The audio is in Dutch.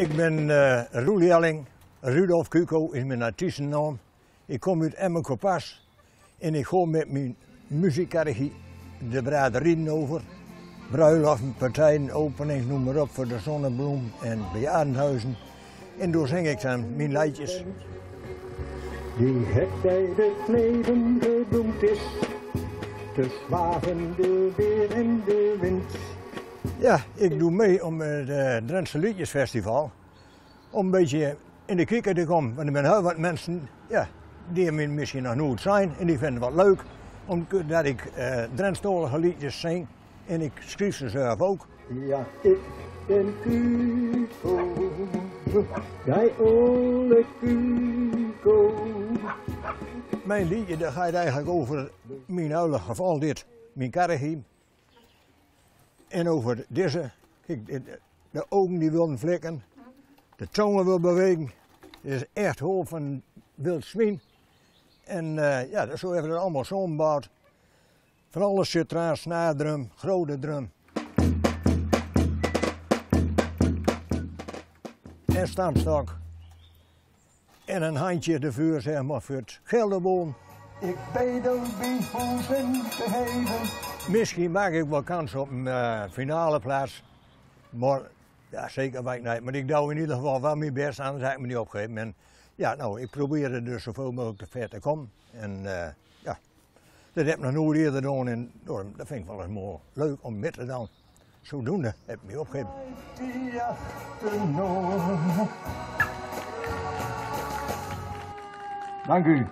Ik ben uh, Roel Jelling, Rudolf Kuko is mijn artiestennaam. Ik kom uit Emmenkopas en ik ga met mijn muziekkerkie de braderien over. Bruiloften, partijen, openings, noem maar op voor de Zonnebloem en bejaardenhuizen. En door zing ik dan mijn liedjes. Die het bij het leven bedoeld is, de weer en de wind. Ja, ik doe mee om het uh, Drentse Liedjesfestival. Om een beetje in de kikker te komen. Want er zijn heel wat mensen ja, die misschien nog nooit zijn en die vinden het wat leuk. Omdat ik uh, Drentstalige liedjes zing en ik schrijf ze zelf ook. Ja, ik ben Kuko, jij ole Kuko. Mijn liedje dat gaat eigenlijk over mijn huidige geval dit, mijn karrehiem. En over deze, kijk, de, de ogen die willen vlekken, de tongen wil bewegen. Dit is echt hoofd van wild zwien. En uh, ja, zo hebben we het allemaal zo gebouwd. Van alles zit eraan, snaardrum, grote drum. En stamstok. En een handje de vuur, zeg maar, voor het geldeboom. Ik bedel bijvoegen te geven. Misschien maak ik wel kans op een uh, finale plaats. Maar ja, zeker weet ik niet. Maar ik doe in ieder geval wel mijn best, anders heb ik me niet opgegeven. En ja, nou, ik probeer er dus zoveel mogelijk te ver te komen. En uh, ja, dat heb ik nog nooit eerder gedaan. En dat vind ik wel eens mooi leuk om met te doen. Zodoende heb ik me opgegeven. Dank u.